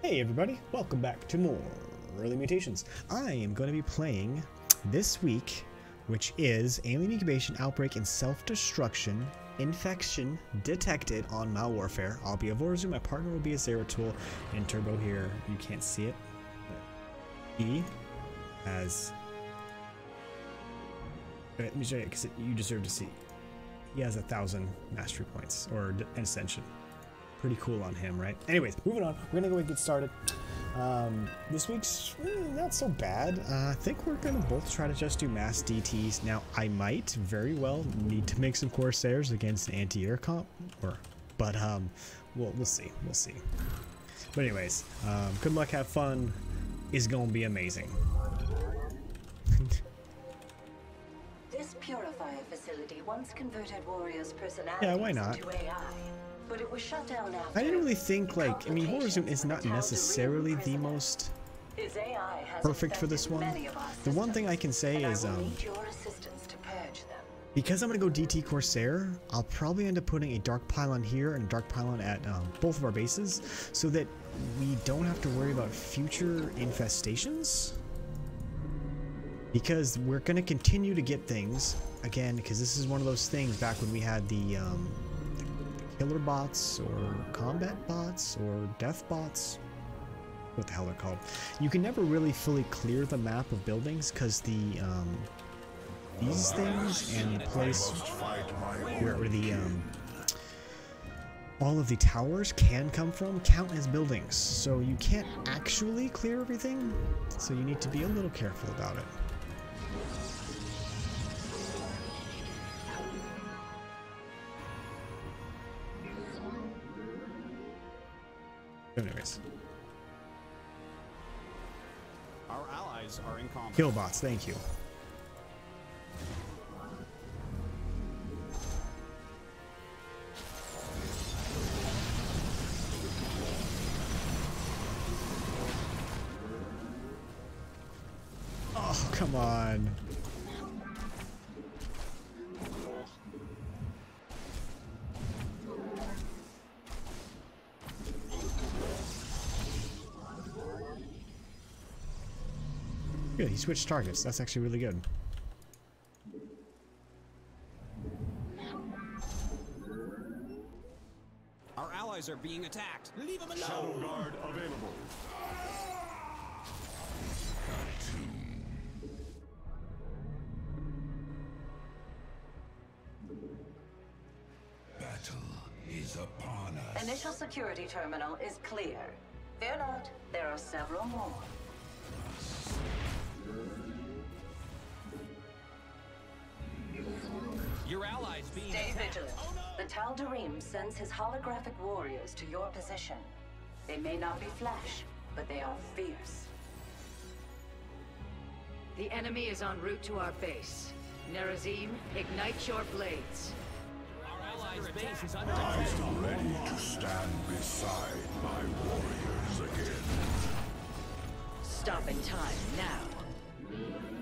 Hey everybody, welcome back to more Early Mutations. I am going to be playing this week, which is Alien Incubation, Outbreak, and Self-Destruction Infection Detected on Malwarfare. I'll be a Vorazun, my partner will be a Zeratul, and Turbo here, you can't see it, he has... Uh, let me show you, because you deserve to see. He has a thousand mastery points, or an ascension pretty cool on him, right? Anyways, moving on. We're gonna go and get started. Um, this week's eh, not so bad. Uh, I think we're gonna both try to just do mass DTs. Now, I might very well need to make some Corsairs against an anti-air comp, or, but um, we'll we'll see. We'll see. But anyways, um, good luck. Have fun. Is gonna be amazing. This purifier facility once converted warriors' personalities Yeah, why not? into AI, but it was shut down after. I didn't really think like I mean, Vorazun is not necessarily the most Its AI has perfect for this one. many of our The one thing I can say is, um, need your assistance to purge them. Because I'm going to go DT Corsair, I'll probably end up putting a Dark Pylon here and a Dark Pylon at um, both of our bases so that we don't have to worry about future infestations. Because we're going to continue to get things, again, because this is one of those things back when we had the, um, the killer bots or combat bots or death bots. What the hell they're called. You can never really fully clear the map of buildings because the, um, these things and the place where, the um, all of the towers can come from count as buildings so you can't actually clear everything so you need to be a little careful about it anyways Our allies are in combat. killbots thank you Good, he switched targets. That's actually really good. Our allies are being attacked. Leave them Shadow. Guard available. Battle is upon us. Initial security terminal is clear. Fear not, there are several more. Your allies being Stay attacked. vigilant. Oh, the Tal'Darim sends his holographic warriors to your position. They may not be flash, but they are fierce. The enemy is en route to our base. Nerazim, ignite your blades. Our allies' base is under attack. I'm ready to stand beside my warriors again. Stop in time now.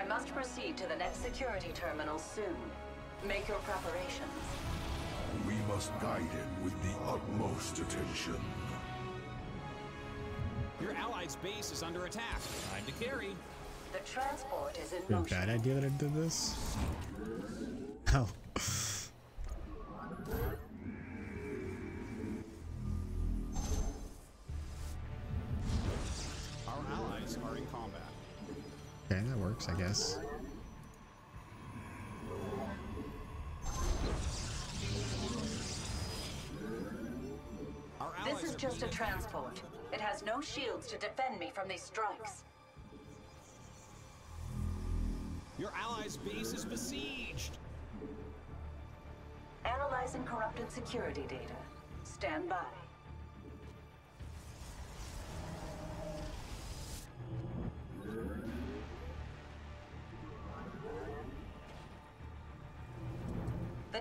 I must proceed to the next security terminal soon. Make your preparations. We must guide him with the utmost attention. Your allies' base is under attack. Time to carry. The transport is in motion. bad idea that I did this. Oh. Works, I guess. Our allies This is just a transport. It has no shields to defend me from these strikes. Your allies' base is besieged. Analyzing corrupted security data. Stand by.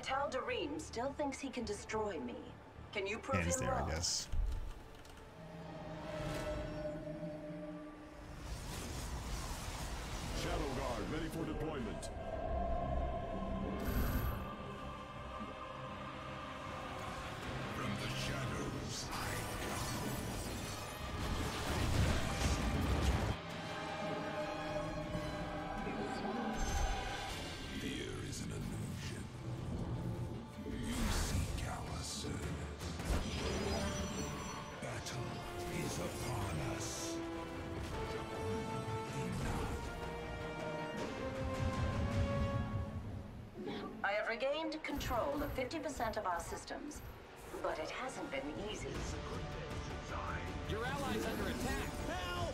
The Tal'Darim still thinks he can destroy me. Can you prove And he's him there, wrong? I guess. Shadow Guard ready for deployment. Regained control of 50% of our systems, but it hasn't been easy. Your allies under attack. Help!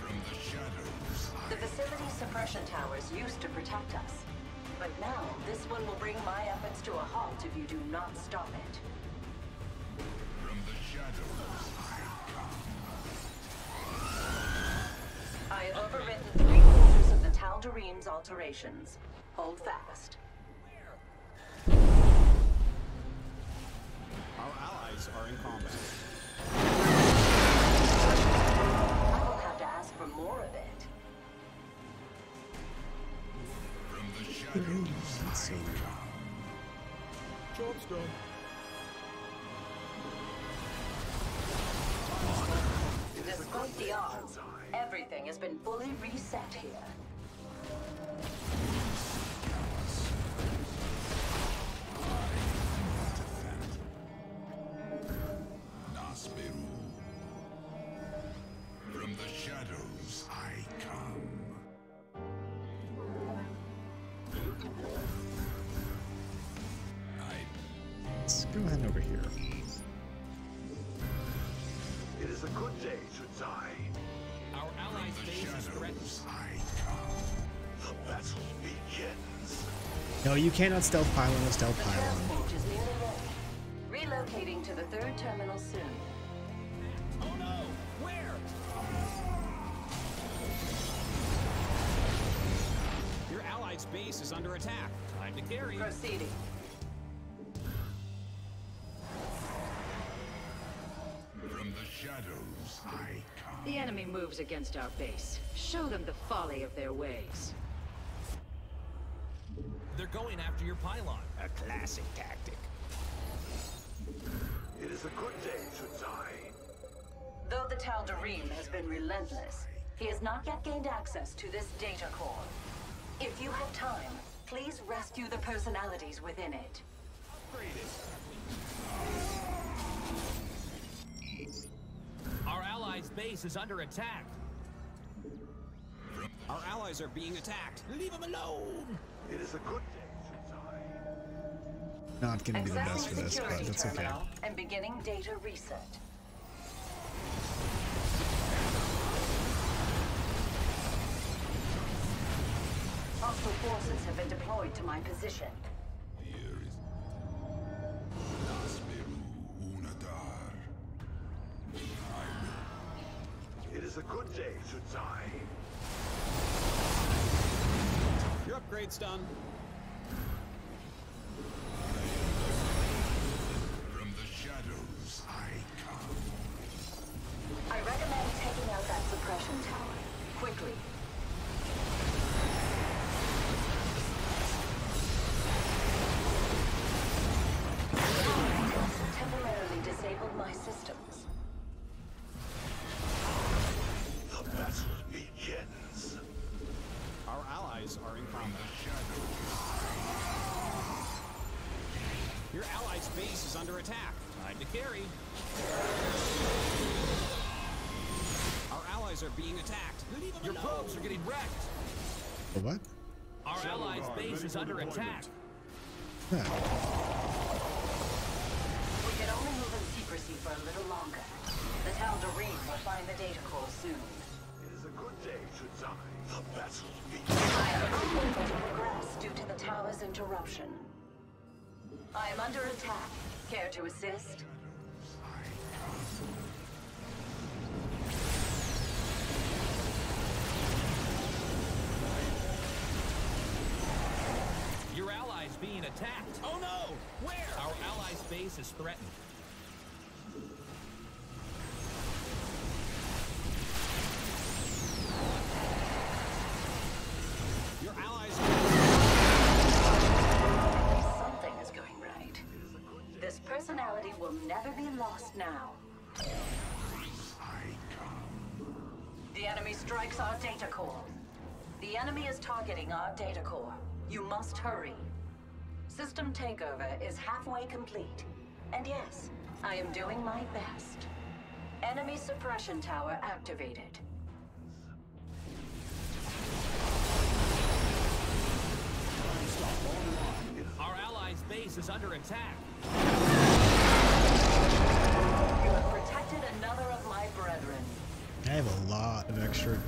From the shadows, The facility suppression towers used to protect us. But now, this one will bring my efforts to a halt if you do not stop it. from the shadows, I have overridden three quarters of the Tal'Darim's alterations. Hold fast. Our allies are in combat. I will have to ask for more of it. from the shadows, Let's see. Job's done. Despite the odds, everything has been fully reset here. From the shadows I come. I Let's go ahead over here. It is a good day, Shudzai. Our allies' base is threatened. I come. The battle begins. No, you cannot stealth pylon a stealth The pylon. transport is nearly ready. Relocating to the third terminal soon. Oh no! Where? Your allies' base is under attack. Time to carry. Proceeding. From the shadows I come. The enemy moves against our base. Show them the folly of their ways. They're going after your pylon. A classic tactic. It is a good day, Shudzai. Though the Tal'Darim has been relentless, he has not yet gained access to this data core. If you have time, please rescue the personalities within it. Our allies' base is under attack. Our allies are being attacked. Leave them alone. It is a good day, Shudzai. Not gonna be the best for this, but that's okay. and beginning data reset. Hostile forces have been deployed to my position. Your upgrade's done. Our allies are in combat. Your allies' base is under attack. Time to carry. Our allies are being attacked. Leave Your probes are getting wrecked. The what? Our allies' base is under deployment. attack. Yeah. We can only move in secrecy for a little longer. The Tal'Darim will find the data core soon. It is a good day, Shudzai. The battle begins. I am unable to progress due to the tower's interruption. I am under attack. Care to assist? Your allies being attacked. Oh no! Where? Our allies' base is threatened. targeting our data core. You must hurry. System takeover is halfway complete. And yes, I am doing my best. Enemy suppression tower activated. Our ally's base is under attack. You have protected another of my brethren. I have a lot of extra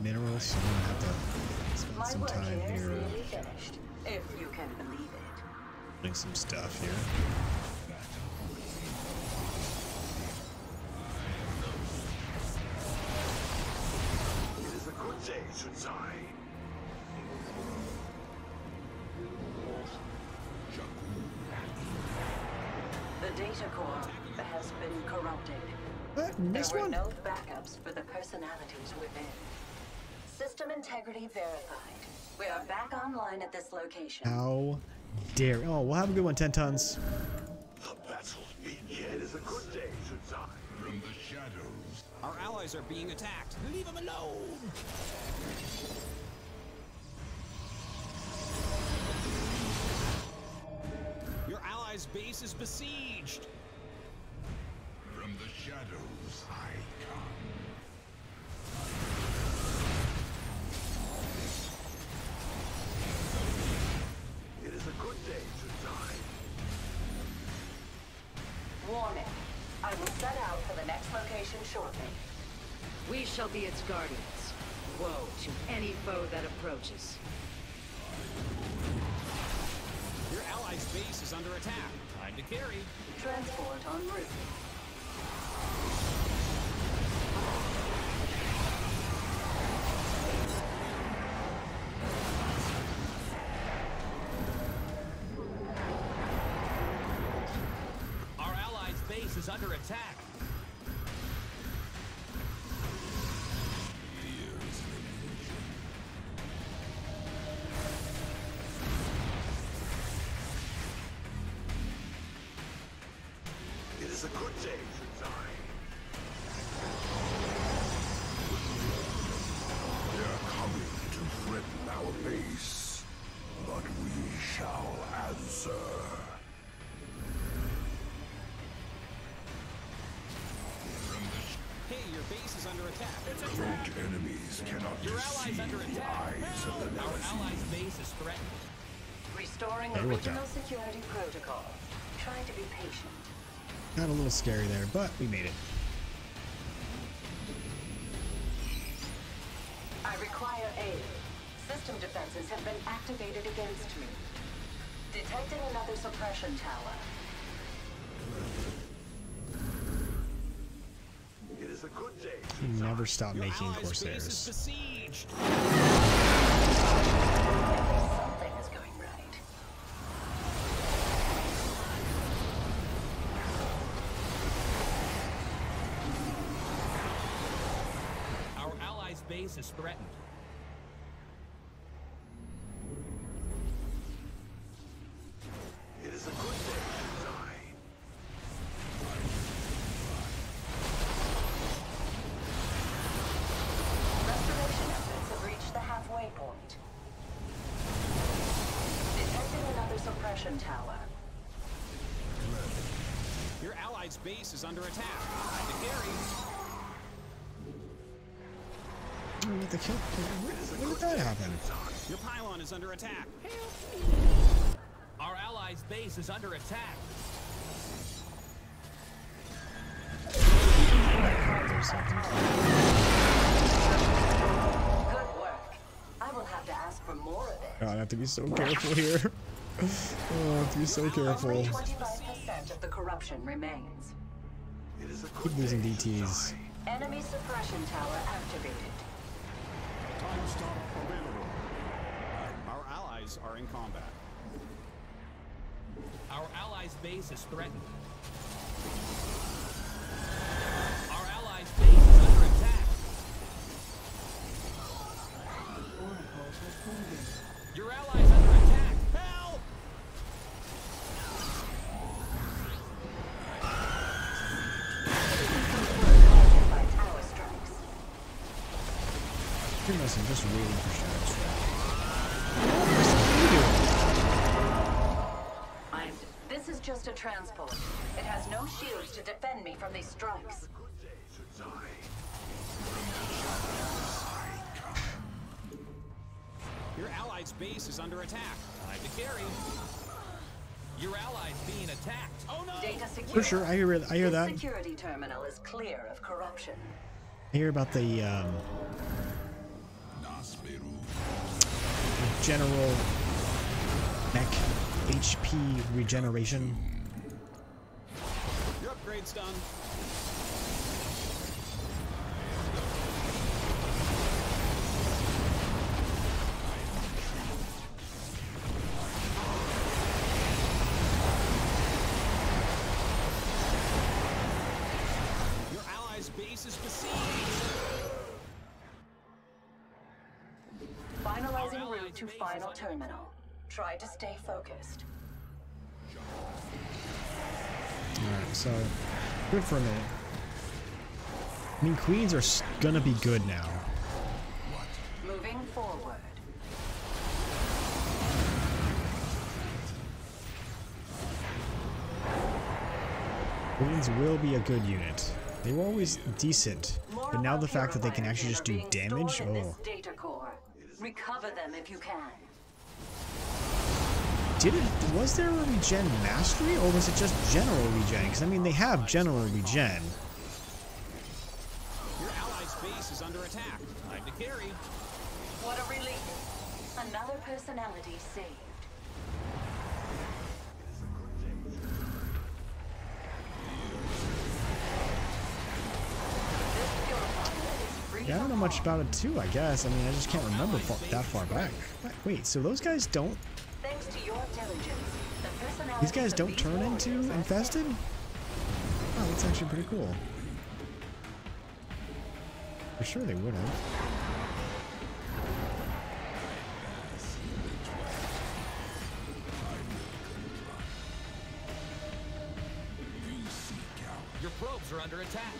minerals, so I'm gonna have to spend My some time here if you can believe it. doing some stuff here. It is a good day, Shunsai. The data core has been corrupted. What? There Next were one? no backups for the personalities within. System integrity verified. We are back online at this location. How dare? Oh, we'll have a good one. Ten tons. The battle begins. It is a good day, Shunsai. From the shadows, Our allies are being attacked. Leave them alone. Your allies' base is besieged. from the shadows I shortly. We shall be its guardians. Woe to any foe that approaches. Your allies' base is under attack. Time to carry. Transport en route. Restoring That worked original out. security protocol. Try to be patient. Got a little scary there, but we made it. I require aid. System defenses have been activated against me. Detecting another suppression tower. It is a good day, never stop Your making allies' base is Corsairs. Base is threatened. It is a good day, Shunsai. Restoration efforts have reached the halfway point. Detecting another suppression tower. Your allies' base is under attack. Time to carry. Oh, what the kill? When, when did that happen? Your pylon is under attack. Our allies' base is under attack. Good work. I will have to ask for more of it. God, I have to be so careful here. Oh, I have to be so careful. Only 25% of the corruption remains. It is a good Keep losing DTs. Enemy suppression tower activated. Our allies are in combat. Our allies' base is threatened. Our allies' base is under attack. Your allies Pretty much, I'm just waiting for Shadow Strike. This is just a transport. It has no shields to defend me from these strikes. Good day, Shunsai. Your allied's base is under attack. Time to carry. Your allied's being attacked. Oh no! Data secure. For sure, I hear I hear This that. security terminal is clear of corruption. I hear about the um, general mech HP regeneration. Your upgrade's done. Final terminal. Try to stay focused. Alright, so good for a minute. I mean, queens are gonna be good now. Moving forward. Queens will be a good unit. They were always decent, but now the fact that they can actually just do damage, oh. Recover them if you can. Did it, was there a regen mastery, or was it just general regen? Because, I mean, they have general regen. Your allies' base is under attack. Time to carry. What a relief. Another personality saved. This purifier is free Yeah, I don't know much about it, too, I guess. I mean, I just can't remember fa that far back. Wait, Wait, so those guys don't... Thanks to your diligence, the personalities These guys don't turn into infested? Oh, that's actually pretty cool. For sure they would have. Your probes are under attack.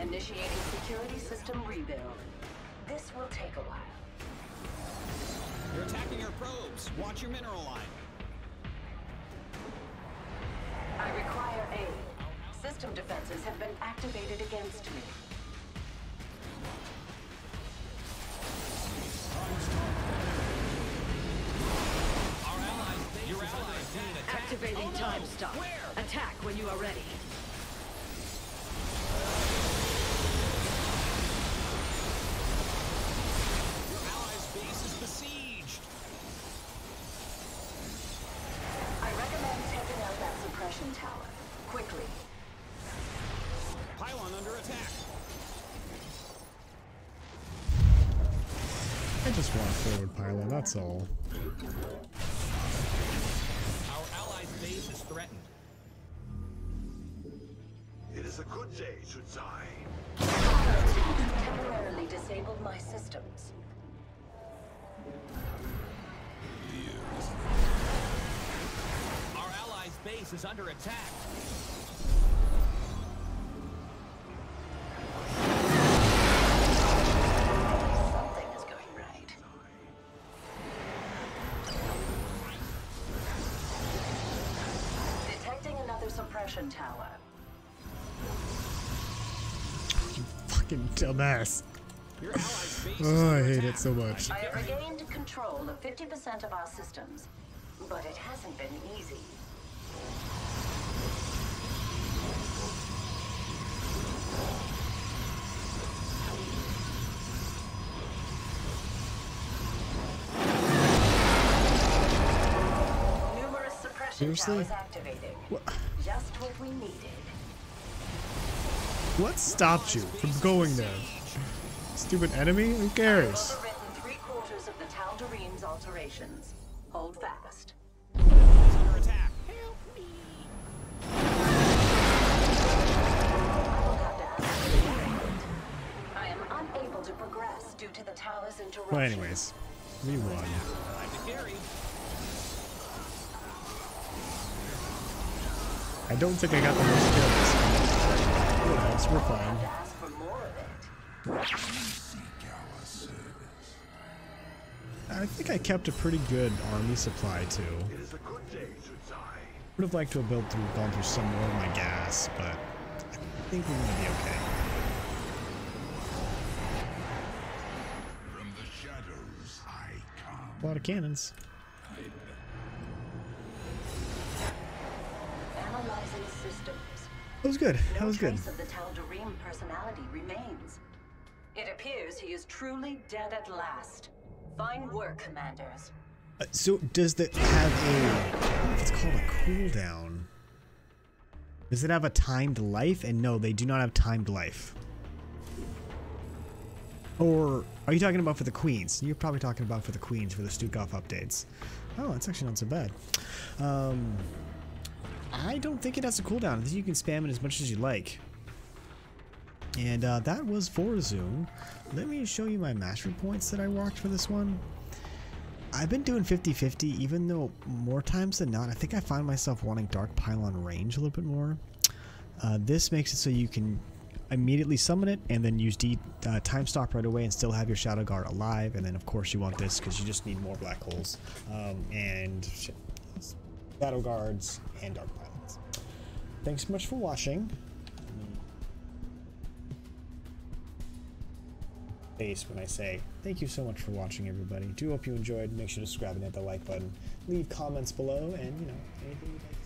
Initiating security system rebuild. This will take a while. They're attacking your probes. Watch your mineral line. I require aid. System defenses have been activated against me. Our allies' your allies. Activating time stop. Attack when you are ready. Just want a forward pylon, that's all. Our allies' base is threatened. It is a good day, Shudzai. Temporarily disabled my systems. Our allies' base is under attack. Suppression tower. Fucking dumbass. Your allies' base is Oh, I hate it so much. I have regained control of 50% of our systems, but it hasn't been easy. Numerous suppression Seriously? towers activating. Just what we needed. What stopped you from going there? Stupid enemy? Who cares? Overwritten three quarters of the Tal'Darim's alterations. Hold fast. Under attack. I will I don't think I got the most kills. What else? We're fine. To ask for more of it. I think I kept a pretty good army supply too. It is a good day, Shudzai. Would have liked to have built through, gone through some more of my gas, but I think we're gonna be okay. From the shadows I come. A lot of cannons. Analyzing systems. That was good. That No was good. trace of the Tal'Darim personality remains. It appears he is truly dead at last. Fine work, commanders. Uh, so does the have a? I don't know if it's called a cooldown. Does it have a timed life? And no, they do not have timed life. Or are you talking about for the queens? You're probably talking about for the queens for the Stukov updates. Oh, that's actually not so bad. Um, I don't think it has a cooldown. I think you can spam it as much as you like. And uh, that was for Zoom. Let me show you my mastery points that I walked for this one. I've been doing 50-50, even though more times than not, I think I find myself wanting Dark Pylon range a little bit more. Uh, this makes it so you can immediately summon it and then use D, uh, time stop right away and still have your Shadow Guard alive. And then of course you want this because you just need more black holes um, and Shadow Guards and Dark Pylons. Thanks so much for watching. face when I say thank you so much for watching everybody. Do hope you enjoyed. Make sure to subscribe and hit the like button. Leave comments below and you know anything you'd like